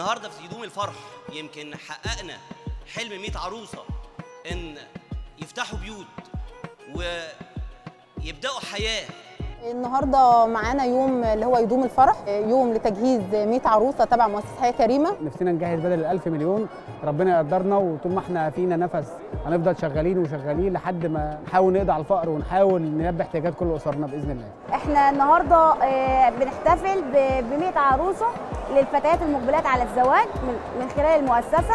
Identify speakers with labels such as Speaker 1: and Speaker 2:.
Speaker 1: النهارده في يدوم الفرح يمكن حققنا حلم 100 عروسة إن يفتحوا بيوت ويبدأوا حياة
Speaker 2: النهارده معانا يوم اللي هو يدوم الفرح يوم لتجهيز 100 عروسة تبع مؤسسة حياة كريمة.
Speaker 3: نفسنا نجهز بدل الألف مليون ربنا يقدرنا وطول ما إحنا فينا نفس هنفضل شغالين وشغالين لحد ما نحاول نقضي على الفقر ونحاول نلبي احتياجات كل أسرنا بإذن الله.
Speaker 4: إحنا النهارده آه، بنحتفل ب 100 عروسة للفتيات المقبلات على الزواج من- من خلال المؤسسة.